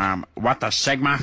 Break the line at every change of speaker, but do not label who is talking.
um, what the Sigma